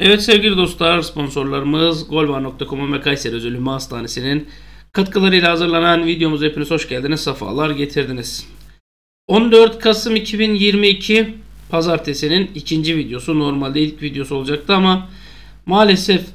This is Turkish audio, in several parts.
Evet sevgili dostlar sponsorlarımız Golvar.com ve Kayseri Özülümü Hastanesi'nin katkılarıyla hazırlanan videomuz hepiniz hoş geldiniz, sefalar getirdiniz. 14 Kasım 2022 Pazartesinin ikinci videosu normalde ilk videosu olacaktı ama maalesef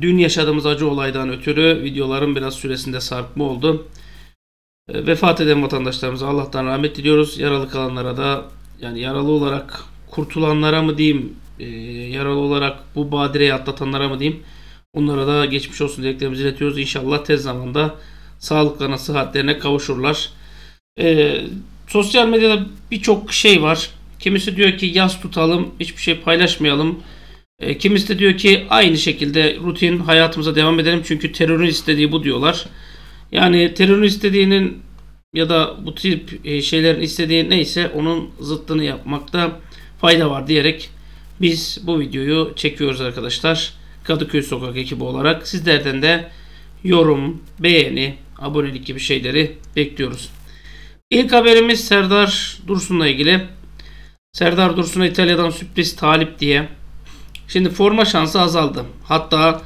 dün yaşadığımız acı olaydan ötürü videoların biraz süresinde sarkma oldu. E, vefat eden vatandaşlarımıza Allah'tan rahmet diliyoruz. Yaralı kalanlara da yani yaralı olarak kurtulanlara mı diyeyim e, yaralı olarak bu badireyi atlatanlara mı diyeyim onlara da geçmiş olsun dileklerimizi iletiyoruz. İnşallah tez zamanda sağlıklarına sıhhatlerine kavuşurlar. E, sosyal medyada birçok şey var. Kimisi diyor ki yaz tutalım hiçbir şey paylaşmayalım. E, kimisi de diyor ki aynı şekilde rutin hayatımıza devam edelim çünkü terörün istediği bu diyorlar. Yani terörün istediğinin ya da bu tip e, şeylerin istediği neyse onun zıttını yapmakta fayda var diyerek biz bu videoyu çekiyoruz arkadaşlar. Kadıköy Sokak ekibi olarak sizlerden de yorum, beğeni, abonelik gibi şeyleri bekliyoruz. İlk haberimiz Serdar Dursun'la ilgili. Serdar Dursun'a İtalya'dan sürpriz talip diye. Şimdi forma şansı azaldı. Hatta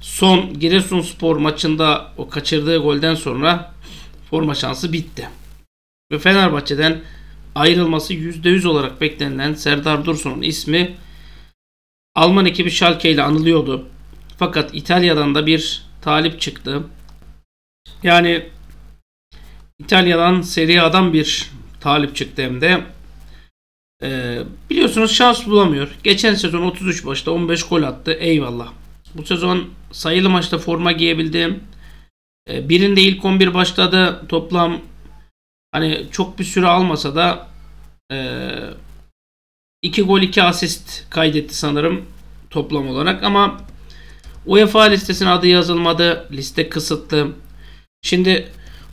son Giresunspor maçında o kaçırdığı golden sonra forma şansı bitti. Ve Fenerbahçe'den ayrılması %100 olarak beklenilen Serdar Dursun'un ismi Alman ekibi Schalke ile anılıyordu. Fakat İtalya'dan da bir talip çıktı. Yani İtalya'dan Serie A'dan bir talip çıktı hem de. Ee, biliyorsunuz şans bulamıyor. Geçen sezon 33 maçta 15 gol attı. Eyvallah. Bu sezon sayılı maçta forma giyebildi. Ee, birinde ilk 11 başladı. Toplam hani çok bir süre almasa da e, 2 gol 2 asist kaydetti sanırım toplam olarak ama UEFA listesine adı yazılmadı. Liste kısıtlı. Şimdi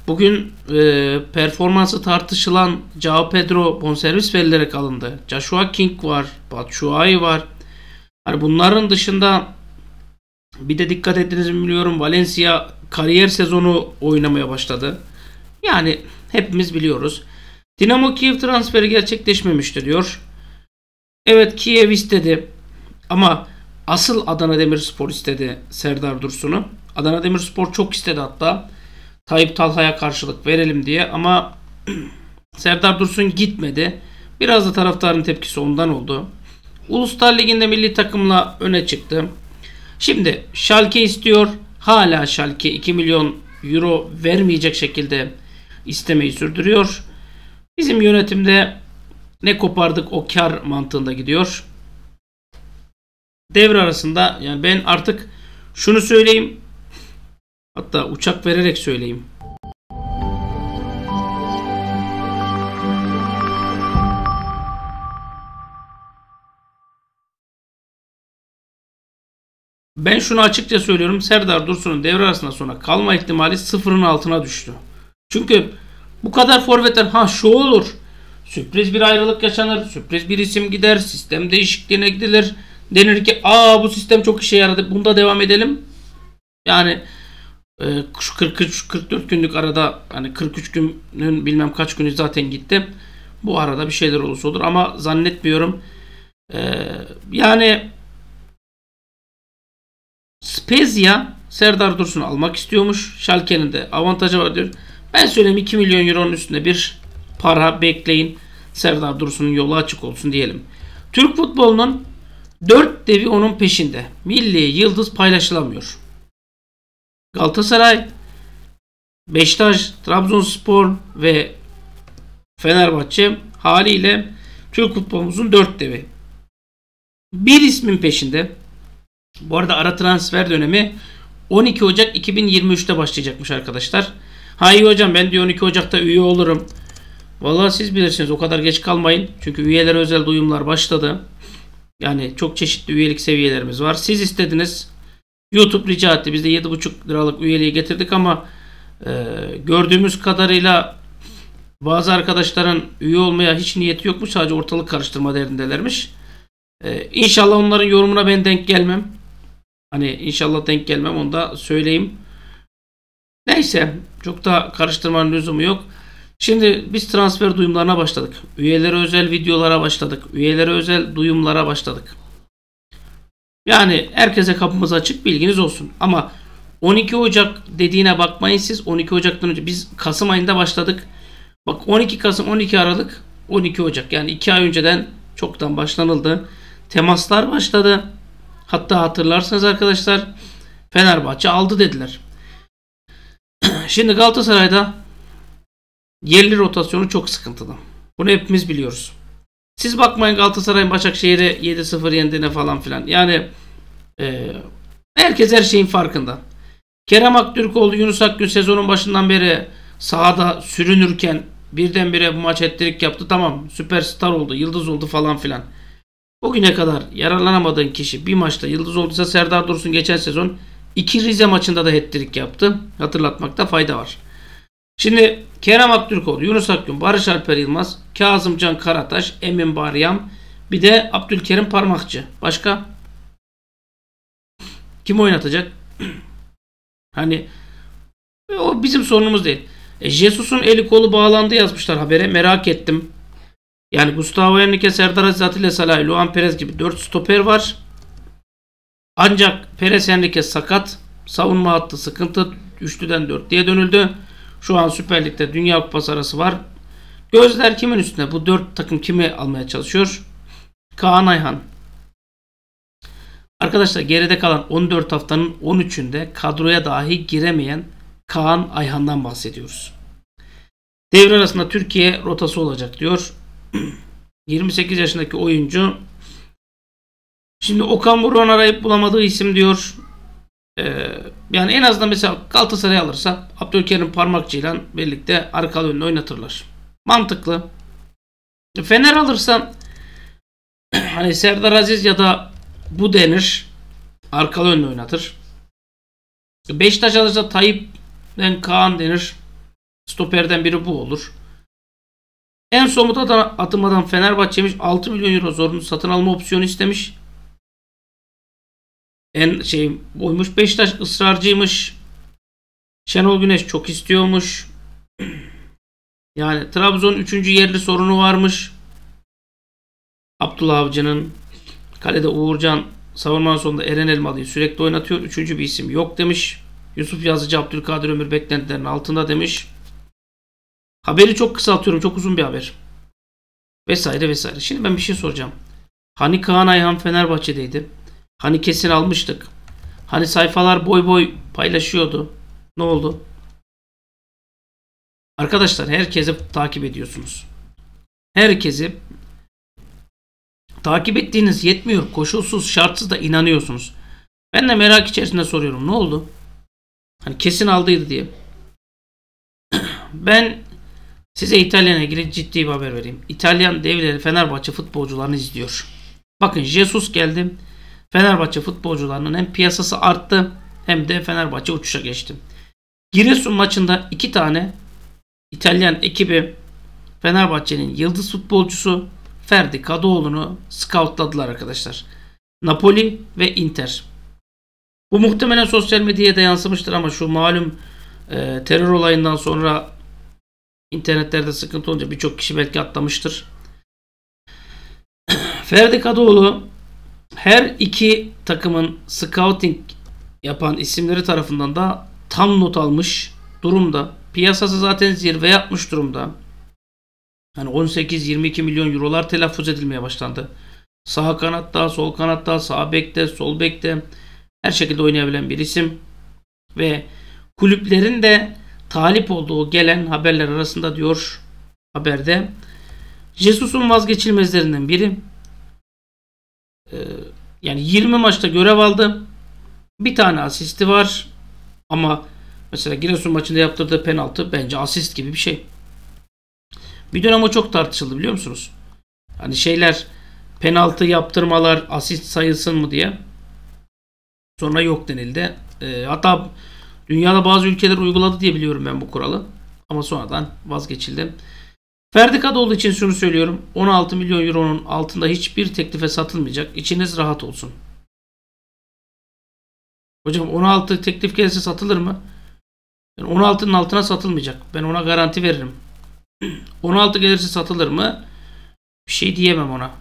bugün e, performansı tartışılan Cao Pedro bonservis verilerek alındı. Joshua King var. Batshuayi var. Hani bunların dışında bir de dikkat ettiniz mi biliyorum Valencia kariyer sezonu oynamaya başladı. Yani hepimiz biliyoruz. Dinamo Kiev transferi gerçekleşmemişti diyor. Evet Kiev istedi. Ama asıl Adana Demirspor istedi Serdar Dursun'u. Adana Demirspor çok istedi hatta. Tayyip Talha'ya karşılık verelim diye ama Serdar Dursun gitmedi. Biraz da taraftarın tepkisi ondan oldu. Uluslar Ligi'nde milli takımla öne çıktı. Şimdi Schalke istiyor. Hala Schalke 2 milyon euro vermeyecek şekilde istemeyi sürdürüyor. Bizim yönetimde ne kopardık o kar mantığında gidiyor. Devre arasında yani ben artık şunu söyleyeyim. Hatta uçak vererek söyleyeyim. Ben şunu açıkça söylüyorum. Serdar Dursun'un devre arasında sonra kalma ihtimali sıfırın altına düştü. Çünkü bu kadar forvetten ha şu olur. Sürpriz bir ayrılık yaşanır. Sürpriz bir isim gider. Sistem değişikliğine gidilir. Denir ki aa bu sistem çok işe yaradı. Bunda devam edelim. Yani e, şu 43 44 günlük arada hani 43 günün bilmem kaç günü zaten gitti. Bu arada bir şeyler olursa olur ama zannetmiyorum. Ee, yani Spezia Serdar Dursun'u almak istiyormuş. Schalke'nin de avantajı var diyor. Ben söyleyeyim 2 milyon euronun üstünde bir para bekleyin. Serdar Dursun'un yolu açık olsun diyelim. Türk futbolunun 4 devi onun peşinde. Milli yıldız paylaşılamıyor. Galatasaray, Beşiktaş, Trabzonspor ve Fenerbahçe haliyle Türk futbolumuzun 4 devi. Bir ismin peşinde. Bu arada ara transfer dönemi 12 Ocak 2023'te başlayacakmış arkadaşlar. Ha iyi hocam ben diyor 12 Ocak'ta üye olurum. Vallahi siz bilirsiniz o kadar geç kalmayın. Çünkü üyelere özel duyumlar başladı. Yani çok çeşitli üyelik seviyelerimiz var. Siz istediniz. YouTube rica etti. Biz de 7,5 liralık üyeliği getirdik ama e, gördüğümüz kadarıyla bazı arkadaşların üye olmaya hiç niyeti yokmuş. Sadece ortalık karıştırma derdindelermiş. E, inşallah onların yorumuna ben denk gelmem. Hani inşallah denk gelmem onu da söyleyeyim. Neyse çok da karıştırmanın lüzumu yok. Şimdi biz transfer duyumlarına başladık. Üyelere özel videolara başladık. Üyelere özel duyumlara başladık. Yani herkese kapımız açık bilginiz olsun. Ama 12 Ocak dediğine bakmayın siz. 12 Ocak'tan önce biz Kasım ayında başladık. Bak 12 Kasım 12 Aralık 12 Ocak yani 2 ay önceden çoktan başlanıldı. Temaslar başladı. Hatta hatırlarsanız arkadaşlar Fenerbahçe aldı dediler. Şimdi Galatasaray'da yerli rotasyonu çok sıkıntılı. Bunu hepimiz biliyoruz. Siz bakmayın Galatasaray'ın Başakşehir'e 7-0 yendiğine falan filan. Yani e, herkes her şeyin farkında. Kerem Aktürkoğlu, Yunus Akgün sezonun başından beri sahada sürünürken birdenbire bu maç ettirik yaptı. Tamam süperstar oldu, yıldız oldu falan filan. Bugüne kadar yararlanamadığın kişi bir maçta yıldız olduysa Serdar Dursun geçen sezon iki Rize maçında da ettirik yaptı. Hatırlatmakta fayda var. Şimdi Kerem Aktürkoğlu, Yunus Akgün, Barış Alper Yılmaz, Kazımcan Karataş, Emin Baryam, bir de Abdülkerim Parmakçı. Başka? Kim oynatacak? hani o bizim sorunumuz değil. E, Jesus'un eli kolu bağlandı yazmışlar habere. Merak ettim. Yani Gustavo Henrique, Serdar Aziz Atilla Salay, Luan Perez gibi 4 stoper var. Ancak Perez Henrique sakat. Savunma hattı sıkıntı. Üçlüden diye dönüldü. Şu an Süper Lig'de Dünya Kupası arası var. Gözler kimin üstünde? Bu dört takım kimi almaya çalışıyor? Kaan Ayhan. Arkadaşlar geride kalan 14 haftanın 13'ünde kadroya dahi giremeyen Kaan Ayhan'dan bahsediyoruz. Devre arasında Türkiye rotası olacak diyor. 28 yaşındaki oyuncu. Şimdi Okan Buruk'un arayıp bulamadığı isim diyor. Ee, yani en azından mesela Galatasaray alırsa Abdülkerim Parmakçı'yla birlikte arkalı önünde oynatırlar. Mantıklı. Fener alırsa hani Serdar Aziz ya da bu denir arkalı önünde oynatır. Beşiktaş alırsa Tayyip'den Kaan denir. Stoperden biri bu olur. En somut atılmadan Fenerbahçe'miş 6 milyon euro zorunlu satın alma opsiyonu istemiş en şey buymuş. Beşiktaş ısrarcıymış. Şenol Güneş çok istiyormuş. Yani Trabzon 3. yerli sorunu varmış. Abdullah Avcı'nın kalede Uğurcan savunmanın sonunda Eren Elmalı'yı sürekli oynatıyor. Üçüncü bir isim yok demiş. Yusuf Yazıcı Abdülkadir Ömür beklentilerinin altında demiş. Haberi çok kısaltıyorum. Çok uzun bir haber. Vesaire vesaire. Şimdi ben bir şey soracağım. Hani Kaan Ayhan Fenerbahçe'deydi. Hani kesin almıştık. Hani sayfalar boy boy paylaşıyordu. Ne oldu? Arkadaşlar herkesi takip ediyorsunuz. Herkesi takip ettiğiniz yetmiyor. Koşulsuz şartsız da inanıyorsunuz. Ben de merak içerisinde soruyorum. Ne oldu? Hani kesin aldıydı diye. ben size İtalyan'a ilgili ciddi bir haber vereyim. İtalyan devleri Fenerbahçe futbolcularını izliyor. Bakın Jesus geldi. Fenerbahçe futbolcularının hem piyasası arttı hem de Fenerbahçe uçuşa geçti. Giresun maçında iki tane İtalyan ekibi Fenerbahçe'nin yıldız futbolcusu Ferdi Kadıoğlu'nu scoutladılar arkadaşlar. Napoli ve Inter. Bu muhtemelen sosyal medyaya da yansımıştır ama şu malum e, terör olayından sonra internetlerde sıkıntı olunca birçok kişi belki atlamıştır. Ferdi Kadıoğlu her iki takımın scouting yapan isimleri tarafından da tam not almış durumda. Piyasası zaten zirve yapmış durumda. Hani 18-22 milyon eurolar telaffuz edilmeye başlandı. Sağ kanatta, sol kanatta, sağ bekte, sol bekte her şekilde oynayabilen bir isim. Ve kulüplerin de talip olduğu gelen haberler arasında diyor haberde Jesus'un vazgeçilmezlerinden biri ee, yani 20 maçta görev aldı. Bir tane asisti var. Ama mesela Giresun maçında yaptırdığı penaltı bence asist gibi bir şey. Bir dönem o çok tartışıldı biliyor musunuz? Hani şeyler penaltı yaptırmalar asist sayılsın mı diye. Sonra yok denildi. E, hatta dünyada bazı ülkeler uyguladı diye biliyorum ben bu kuralı. Ama sonradan vazgeçildi. Ferdi Kadıoğlu için şunu söylüyorum. 16 milyon euronun altında hiçbir teklife satılmayacak. İçiniz rahat olsun. Hocam 16 teklif gelirse satılır mı? Yani 16'nın altına satılmayacak. Ben ona garanti veririm. 16 gelirse satılır mı? Bir şey diyemem ona.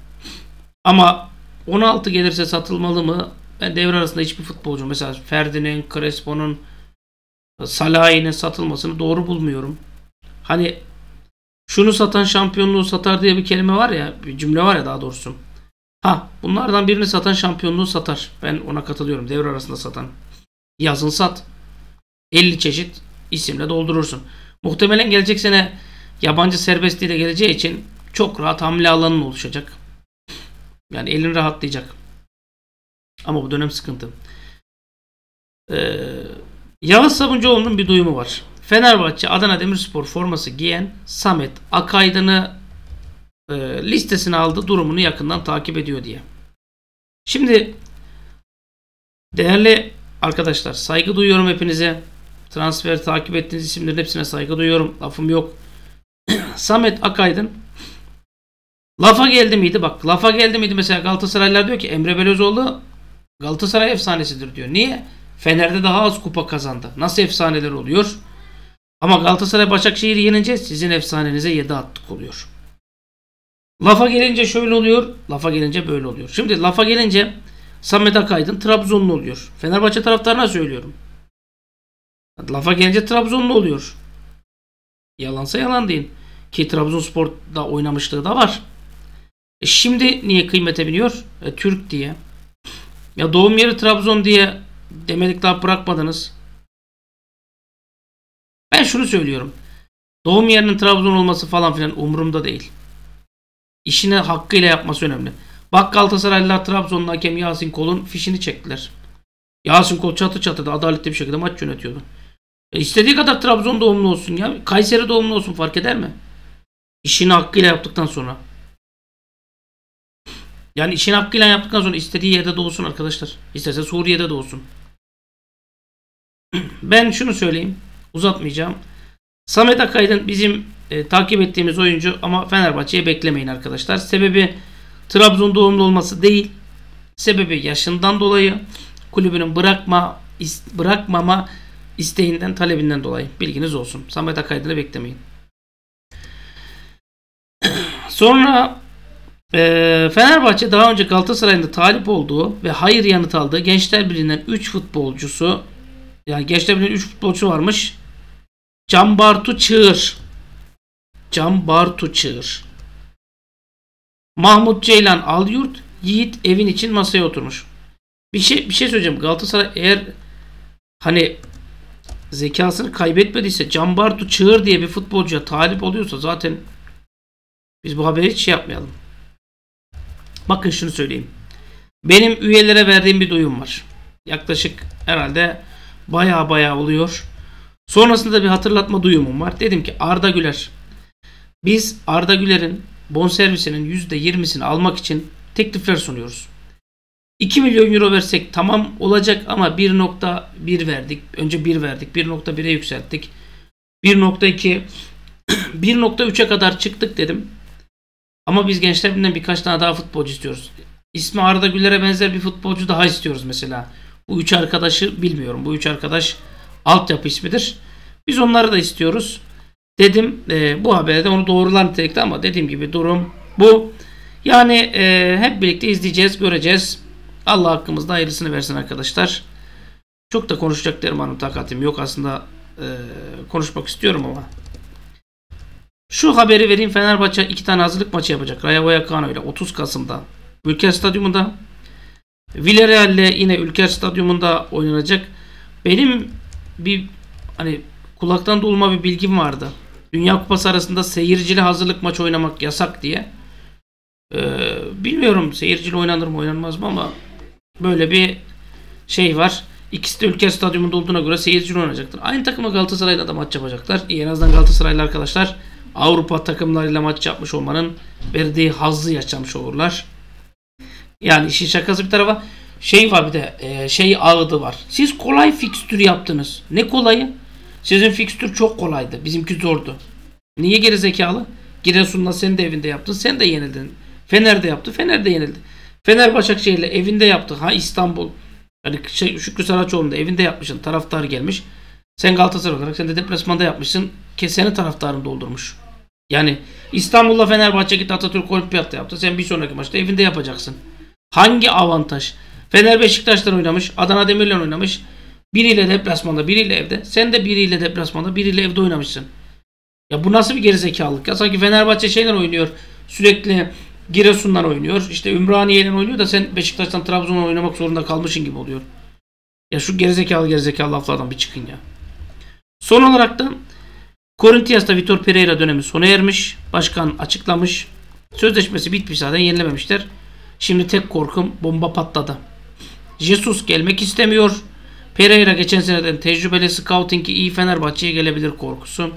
Ama 16 gelirse satılmalı mı? Ben devre arasında hiçbir futbolcu mesela Ferdi'nin, Crespo'nun, Salah'ın satılmasını doğru bulmuyorum. Hani şunu satan şampiyonluğu satar diye bir kelime var ya, bir cümle var ya daha doğrusu. Ha, bunlardan birini satan şampiyonluğu satar. Ben ona katılıyorum. Devre arasında satan. Yazın sat. 50 çeşit isimle doldurursun. Muhtemelen gelecek sene yabancı serbestliği de geleceği için çok rahat hamle alanın oluşacak. Yani elin rahatlayacak. Ama bu dönem sıkıntı. Ee, Yağız Sabuncuoğlu'nun bir duyumu var. Fenerbahçe Adana Demirspor forması giyen Samet Akaydın'ı e, listesine aldı durumunu yakından takip ediyor diye. Şimdi değerli arkadaşlar saygı duyuyorum hepinize. Transfer takip ettiğiniz isimlerin hepsine saygı duyuyorum. Lafım yok. Samet Akaydın lafa geldi miydi? Bak lafa geldi miydi mesela Galatasaraylılar diyor ki Emre Belözoğlu Galatasaray efsanesidir diyor. Niye? Fener'de daha az kupa kazandı. Nasıl efsaneler oluyor? Ama Galatasaray Başakşehir'i yenince sizin efsanenize 7 attık oluyor. Lafa gelince şöyle oluyor. Lafa gelince böyle oluyor. Şimdi lafa gelince Samet Akaydın Trabzonlu oluyor. Fenerbahçe taraftarına söylüyorum. Lafa gelince Trabzonlu oluyor. Yalansa yalan değil. Ki Trabzonspor'da oynamışlığı da var. E şimdi niye kıymete biniyor? E, Türk diye. Ya doğum yeri Trabzon diye demedik daha bırakmadınız. Ben şunu söylüyorum. Doğum yerinin Trabzon olması falan filan umurumda değil. İşini hakkıyla yapması önemli. Bak Galatasaraylılar Trabzon'un hakem Yasin Kol'un fişini çektiler. Yasin Kol çatı çatıda adaletli bir şekilde maç yönetiyordu. E istediği kadar Trabzon doğumlu olsun ya. Kayseri doğumlu olsun fark eder mi? İşini hakkıyla yaptıktan sonra. Yani işini hakkıyla yaptıktan sonra istediği yerde doğsun arkadaşlar. İsterse Suriye'de doğsun. Ben şunu söyleyeyim. Uzatmayacağım. Samet Akaydın bizim e, takip ettiğimiz oyuncu ama Fenerbahçe'ye beklemeyin arkadaşlar. Sebebi Trabzon doğumlu olması değil. Sebebi yaşından dolayı kulübünün bırakma is, bırakmama isteğinden talebinden dolayı bilginiz olsun. Samet Akaydın'ı beklemeyin. Sonra e, Fenerbahçe daha önce Galatasaray'ın talip olduğu ve hayır yanıt aldığı Gençler Birliği'nden 3 futbolcusu yani Gençler Birliği'nin 3 futbolcu varmış. Can Bartu Çığır. Can Bartu Çığır. Mahmut Ceylan Alyurt. Yiğit evin için masaya oturmuş. Bir şey bir şey söyleyeceğim. Galatasaray eğer hani zekasını kaybetmediyse Can Bartu Çığır diye bir futbolcuya talip oluyorsa zaten biz bu haberi hiç şey yapmayalım. Bakın şunu söyleyeyim. Benim üyelere verdiğim bir duyum var. Yaklaşık herhalde baya baya oluyor. Sonrasında bir hatırlatma duyumum var. Dedim ki Arda Güler. Biz Arda Güler'in bonservisinin %20'sini almak için teklifler sunuyoruz. 2 milyon euro versek tamam olacak ama 1.1 verdik. Önce 1 verdik. 1.1'e yükselttik. 1.2 1.3'e kadar çıktık dedim. Ama biz gençler birkaç tane daha futbolcu istiyoruz. İsmi Arda Güler'e benzer bir futbolcu daha istiyoruz mesela. Bu üç arkadaşı bilmiyorum. Bu üç arkadaş altyapı ismidir. Biz onları da istiyoruz. Dedim e, bu haberde onu doğrular nitelikte ama dediğim gibi durum bu. Yani e, hep birlikte izleyeceğiz, göreceğiz. Allah hakkımızda hayırlısını versin arkadaşlar. Çok da konuşacak derim hanım takatim yok aslında e, konuşmak istiyorum ama. Şu haberi vereyim Fenerbahçe iki tane hazırlık maçı yapacak. Rayo Vallecano ile 30 Kasım'da Ülker Stadyumunda. Villarreal ile yine Ülker Stadyumunda oynanacak. Benim bir hani kulaktan dolma bir bilgim vardı. Dünya Kupası arasında seyircili hazırlık maç oynamak yasak diye. Ee, bilmiyorum seyircili oynanır mı oynanmaz mı ama böyle bir şey var. İkisi de ülke stadyumunda olduğuna göre seyircili oynayacaktır. Aynı takıma Galatasaray'la da maç yapacaklar. En azından Galatasaraylı arkadaşlar Avrupa takımlarıyla maç yapmış olmanın verdiği hazzı yaşamış olurlar. Yani işin şakası bir tarafa şey var bir de e, şey ağıdı var. Siz kolay fikstür yaptınız. Ne kolayı? Sizin fikstür çok kolaydı. Bizimki zordu. Niye geri zekalı? Giresun'la sen de evinde yaptın. Sen de yenildin. Fener de yaptı. Fener de yenildi. Fener Başakşehir'le evinde yaptı. Ha İstanbul. Hani şey, Şükrü Saraçoğlu'nda evinde yapmışsın. Taraftar gelmiş. Sen Galatasaray olarak sen de deplasmanda yapmışsın. Keseni taraftarın doldurmuş. Yani İstanbul'la Fenerbahçe gitti Atatürk Olimpiyat'ta yaptı. Sen bir sonraki maçta evinde yapacaksın. Hangi avantaj? Fener Beşiktaş'tan oynamış. Adana Demir'le oynamış. Biriyle deplasmanda, biriyle evde. Sen de biriyle deplasmanda, biriyle evde oynamışsın. Ya bu nasıl bir gerizekalılık ya? Sanki Fenerbahçe şeyler oynuyor. Sürekli Giresun'dan oynuyor. İşte Ümraniye'yle oynuyor da sen Beşiktaş'tan Trabzon'a oynamak zorunda kalmışın gibi oluyor. Ya şu gerizekalı gerizekalı laflardan bir çıkın ya. Son olarak da Corinthians'ta Vitor Pereira dönemi sona ermiş. Başkan açıklamış. Sözleşmesi bitmiş zaten yenilememişler. Şimdi tek korkum bomba patladı. Jesus gelmek istemiyor. Pereira geçen seneden tecrübeli scouting'i iyi Fenerbahçe'ye gelebilir korkusu.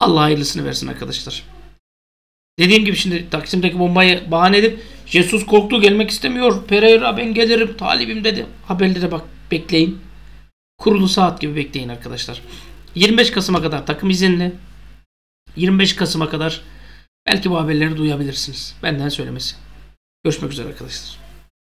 Allah hayırlısını versin arkadaşlar. Dediğim gibi şimdi Taksim'deki bombayı bahane edip Jesus korktu gelmek istemiyor. Pereira ben gelirim talibim dedi. Haberlere bak bekleyin. Kurulu saat gibi bekleyin arkadaşlar. 25 Kasım'a kadar takım izinli. 25 Kasım'a kadar belki bu haberleri duyabilirsiniz. Benden söylemesi. Görüşmek üzere arkadaşlar.